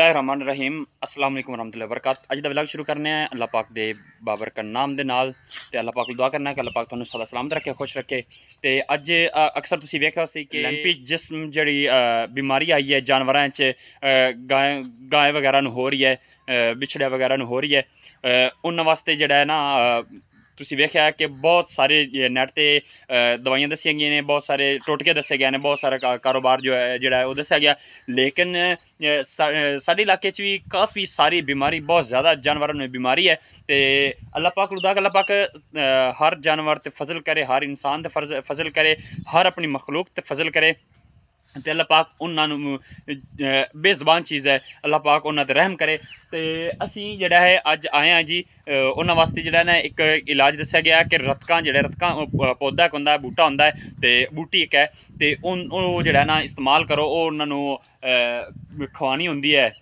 ਬਿਸਮਿਲ੍ਲਾਹਿਰਰਹਿਮਾਨਿਰਰਹੀਮ ਅਸਲਾਮ ਅਲੈਕੁਮ ਵਰਹਮਤੁল্ਲਾਹਿ ਵਬਰਕਾਤ ਅੱਜ ਦਾ ਵਲੌਗ ਸ਼ੁਰੂ ਕਰਨੇ ਆ ਅੱਲਾਹ ਪਾਕ ਦੇ ਬਾਬਰਕਤ ਨਾਮ ਦੇ ਨਾਲ ਤੇ ਅੱਲਾਹ ਪਾਕ ਨੂੰ ਦੁਆ ਕਰਨਾ ਕਿ ਅੱਲਾਹ ਪਾਕ ਤੁਹਾਨੂੰ ਸਦਾ ਸਲਾਮਤ ਰੱਖੇ ਖੁਸ਼ ਰੱਖੇ ਤੇ ਅੱਜ ਅਕਸਰ ਤੁਸੀਂ ਵੇਖਿਆ ਸੀ ਕਿ ਲੈਂਪੀ ਜਿਸਮ ਜਿਹੜੀ ਬਿਮਾਰੀ ਆਈ ਹੈ ਜਾਨਵਰਾਂ 'ਚ ਗਾਂ ਗਾਂ ਵਗੈਰਾ ਨੂੰ ਹੋ ਰਹੀ ਹੈ ਵਿਛੜਿਆ ਵਗੈਰਾ ਨੂੰ ਹੋ ਰਹੀ ਹੈ ਉਹਨਾਂ ਵਾਸਤੇ ਜਿਹੜਾ ਹੈ ਨਾ ਤੁਸੀਂ ਵੇਖਿਆ ਕਿ ਬਹੁਤ ਸਾਰੇ ਨੈਟ ਤੇ ਅ, ਦਵਾਈਆਂ ਦੱਸੀਆਂ ਗਈਆਂ ਨੇ ਬਹੁਤ ਸਾਰੇ ਟੋਟਕੇ ਦੱਸੇ ਗਏ ਨੇ ਬਹੁਤ ਸਾਰਾ ਕਾ- ਕਾਰੋਬਾਰ ਜੋ ਹੈ ਜਿਹੜਾ ਹੈ ਉਹ ਦੱਸਿਆ ਗਿਆ ਲੇਕਿਨ ਅ, ਸਾ- ਅ, ਸਾਡੇ ਇਲਾਕੇ 'ਚ ਵੀ ਕਾਫੀ ਸਾਰੀ ਬਿਮਾਰੀ ਬਹੁਤ ਜ਼ਿਆਦਾ ਜਾਨਵਰਾਂ ਨੂੰ ਇਹ ਬਿਮਾਰੀ ਹੈ ਤੇ ਅੱਲਾਹ ਪਾਕ ਨੂੰ ਦਾ ਅੱਲਾਹ ਪਾਕ ਅ, ਹਰ ਜਾਨਵਰ ਤੇ ਫਜ਼ਲ ਕਰੇ ਹਰ ਇਨਸਾਨ ਤੇ ਫਰਜ਼- ਫਜ਼ਲ ਕਰੇ ਹਰ ਆਪਣੀ ਮਖਲੂਕ ਤੇ ਫਜ਼ਲ ਕਰੇ ਤੇ ਅੱਲਾਹ ਪਾਕ ਉਹਨਾਂ ਨੂੰ ਬੇਜ਼ਬਾਨ ਚੀਜ਼ ਹੈ। ਅੱਲਾਹ ਪਾਕ ਉਹਨਾਂ ਤੇ ਰਹਿਮ ਕਰੇ। ਤੇ ਅਸੀਂ ਜਿਹੜਾ ਹੈ ਅੱਜ ਆਏ ਹਾਂ ਜੀ ਉਹਨਾਂ ਵਾਸਤੇ ਜਿਹੜਾ ਨਾ ਇੱਕ ਇਲਾਜ ਦੱਸਿਆ ਗਿਆ ਕਿ ਰਤਕਾਂ ਜਿਹੜਾ ਰਤਕਾਂ ਪੌਦਾ ਇੱਕ ਹੁੰਦਾ ਬੂਟਾ ਹੁੰਦਾ ਹੈ ਤੇ ਬੂਟੀ ਇੱਕ ਹੈ। ਤੇ ਉਹ ਜਿਹੜਾ ਨਾ ਇਸਤੇਮਾਲ ਕਰੋ ਉਹ ਉਹਨਾਂ ਨੂੰ ਅ, ਖਵਾਉਣੀ ਹੁੰਦੀ ਹੈ।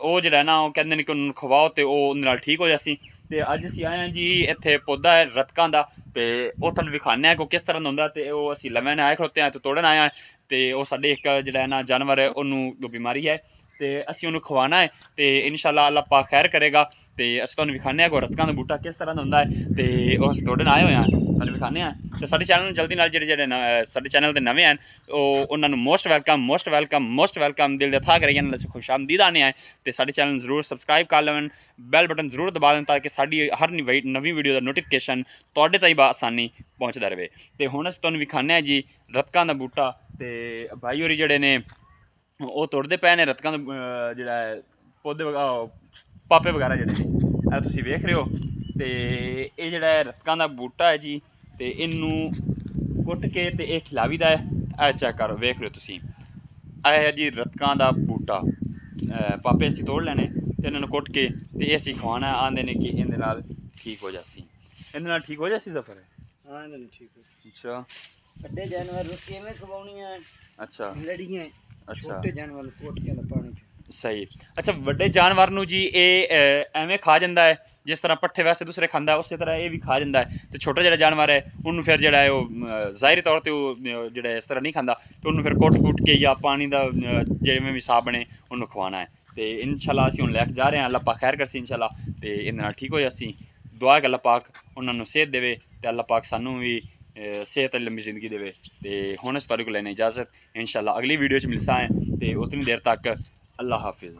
ਉਹ ਜਿਹੜਾ ਨਾ ਉਹ ਕਹਿੰਦੇ ਨੇ ਕਿ ਉਹਨਾਂ ਨੂੰ ਖਵਾਓ ਤੇ ਉਹ ਉਹਦੇ ਨਾਲ ਠੀਕ ਹੋ ਜਾਸੀ ਤੇ ਅੱਜ ਅਸੀਂ ਆਏ ਹਾਂ ਜੀ ਇੱਥੇ ਪੌਦਾ ਹੈ ਰਤਕਾਂ ਦਾ ਤੇ ਉਹ ਤੁਹਾਨੂੰ ਵਿਖਾਣੇ ਆ ਕਿ ਕਿਸ ਤਰ੍ਹਾਂ ਦਾ ਹੁੰਦਾ ਤੇ ਉਹ ਅਸੀਂ ਲੈਵਨ ਆਏ ਖੜੋਤੇ ਆ ਤੇ ਤੋੜਨ ਆਏ ਹਾਂ। ਤੇ ਉਹ ਸਾਡੇ ਇੱਕ ਜਿਹੜਾ ਨਾ ਜਾਨਵਰ ਹੈ, ਉਹਨੂੰ ਜੋ ਬਿਮਾਰੀ ਹੈ, ਤੇ ਅਸੀਂ ਉਹਨੂੰ ਖਵਾਣਾ ਹੈ ਤੇ ਇਨਸ਼ਾਅੱਲਾ ਅੱਲਾਹ ਪਾਕ ਖੈਰ ਕਰੇਗਾ। ਤੇ ਅਸੀਂ ਤੁਹਾਨੂੰ ਵਿਖਾਣੇ ਆ ਕਿ ਰਤਕਾਂ ਦਾ ਬੂਟਾ ਕਿਸ ਤਰ੍ਹਾਂ ਦਾ ਹੁੰਦਾ ਹੈ ਤੇ ਉਹ ਅਸੀਂ ਤੁਹਾਡੇ ਨਾਲ ਆਏ ਹੋਏ ਹਾਂ। ਤੁਹਾਨੂੰ ਵਿਖਾਣੇ ਆ ਤੇ ਸਾਡੇ ਚੈਨਲ ਨੂੰ ਜਲਦੀ ਨਾਲ ਜਿਹੜੇ ਜਿਹੜੇ ਸਾਡੇ ਚੈਨਲ ਦੇ ਨਵੇਂ ਹਨ, ਉਹ ਉਹਨਾਂ ਨੂੰ most welcome most welcome most welcome ਦਿਲ ਦੇ ਥਾ ਕਰੀਏ, ਨਾਲ ਅਸੀਂ ਖੁਸ਼ ਆਮਦੀਦ ਆਨੇ ਆਏ ਤੇ ਸਾਡੇ ਚੈਨਲ ਨੂੰ ਜ਼ਰੂਰ ਸਬਸਕ੍ਰਾਈਬ ਕਰ ਲਵਣ ਬੈਲ ਬਟਨ ਜ਼ਰੂਰ ਦਬਾ ਦੇਣ ਤਾਂ ਕਿ ਸਾਡੀ ਹਰ ਨਵੀਂ ਨਵੀਂ ਵੀਡੀਓ ਦਾ ਨੋਟੀਫਿਕੇਸ਼ਨ ਤੁਹਾਡੇ ਤਾਈਂ ਬਾਸਾਨੀ ਪਹੁੰਚਦਾ ਰਹੇ। ਤੇ ਹੁਣ ਅਸੀਂ ਤੁਹਾਨੂੰ ਵਿਖਾਣੇ ਆ ਜੀ ਰਤਕਾਂ ਦਾ ਬੂਟਾ ਤੇ ਭਾਈ ਹੋਰੀ ਜਿਹੜੇ ਨੇ ਉਹ ਤੋੜਦੇ ਪਏ ਨੇ ਰਤਕਾਂ ਦਾ ਜਿਹੜਾ ਪੌਦੇ ਪਾਪੇ ਵਗੈਰਾ ਜਿਹੜੇ ਨੇ ਇਹ ਤੁਸੀਂ ਵੇਖ ਰਹੇ ਹੋ। ਤੇ ਇਹ ਜਿਹੜਾ ਰਤਕਾਂ ਦਾ ਬੂਟਾ ਹੈ ਜੀ ਤੇ ਇਹਨੂੰ ਕੁੱਟ ਕੇ ਤੇ ਇਹ ਖਿਲਾਵੀਦਾ ਹੈ। ਇਹ ਚੈੱਕ ਕਰੋ ਵੇਖ ਰਹੇ ਹੋ ਤੁਸੀਂ। ਇਹ ਹੈ ਜੀ ਰਤਕਾਂ ਦਾ ਬੂਟਾ। ਪਾਪੇ ਅਸੀਂ ਤੋੜ ਲੈਣੇ ਤੇ ਇਹਨਾਂ ਨੂੰ ਕੁੱਟ ਕੇ ਤੇ ਇਹ ਅਸੀਂ ਖਵਾਉਣਾ ਆਂਦੇ ਨੇ ਕਿ ਇਹਦੇ ਨਾਲ ਠੀਕ ਹੋ ਜਾਸੀ ਇਹਦੇ ਨਾਲ ਠੀਕ ਹੋ ਜਾਸੀ ਜ਼ਫਰ ਹਾਂ ਨਹੀਂ ਠੀਕ ਹੈ ਅੱਛਾ। ਵੱਡੇ ਜਾਨਵਰ ਨੂੰ ਕਿਵੇਂ ਖਵਾਉਣੀਆਂ ਅੱਛਾ। ਲੜੀਆਂ ਅੱਛਾ। ਛੋਟੇ ਜਾਨਵਰ ਨੂੰ ਕੋਟ ਕੇ ਨਾ ਪਾਣੀ ਚ। ਸਹੀ। ਅੱਛਾ ਵੱਡੇ ਜਾਨਵਰ ਨੂੰ ਜੀ ਇਹ ਐਵੇਂ ਖਾ ਜਾਂਦਾ ਹੈ ਜਿਸ ਤਰ੍ਹਾਂ ਪੱਠੇ ਵੈਸੇ ਦੂਸਰੇ ਖਾਂਦਾ ਹੈ, ਉਸੇ ਤਰ੍ਹਾਂ ਇਹ ਵੀ ਖਾ ਜਾਂਦਾ ਹੈ। ਤੇ ਛੋਟਾ ਜਿਹੜਾ ਜਾਨਵਰ ਹੈ ਉਹਨੂੰ ਫਿਰ ਜਿਹੜਾ ਹੈ ਉਹ ਜ਼ਾਹਿਰੀ ਤੌਰ ਤੇ ਉਹ ਜਿਹੜਾ ਇਸ ਤਰ੍ਹਾਂ ਨਹੀਂ ਖਾਂਦਾ ਤੇ ਉਹਨੂੰ ਫਿਰ ਕੁੱਟ-ਕੁੱਟ ਕੇ ਜਾਂ ਪਾਣੀ ਦਾ ਜਿਵੇਂ ਵੀ ਸਾਹ ਬਣੇ ਉਹਨੂੰ ਖਵਾਉਣਾ ਹੈ। ਤੇ ਇਨਸ਼ਾਅੱਲਾ ਅਸੀਂ ਹੁਣ ਲੈ ਕੇ ਜਾ ਰਹੇ ਹਾਂ ਅੱਲਾਹ ਪਾਕ ਖੈਰ ਕਰਸੀ ਇਨਸ਼ਾਅੱਲਾ। ਤੇ ਇਹਦੇ ਨਾਲ ਠੀਕ ਹੋ ਜਾਸੀ ਦੁਆ ਹੈ ਕਿ ਅੱਲਾਹ ਪਾਕ ਉਹਨਾਂ ਨੂੰ ਸਿਹਤ ਦੇਵੇ ਤੇ ਅੱਲਾਹ ਪਾਕ ਸਾਨੂੰ ਵੀ ਅਹ, ਸਿਹਤ ਵਾਲੀ ਲੰਮੀ ਜ਼ਿੰਦਗੀ ਦੇਵੇ ਤੇ ਹੁਣ ਅਸੀਂ ਤੁਹਾਡੇ ਕੋਲ ਲੈਣੇ ਇਜਾਜ਼ਤ। ਇਨਸ਼ਾਅੱਲਾ ਅਗਲੀ ਵੀਡੀਓ 'ਚ ਮਿਲਸਾਂ ਹੈ ਤੇ ਉਤਨੀ ਦੇਰ ਤੱਕ ਅੱਲਾਹ ਹਾਫਿਜ਼।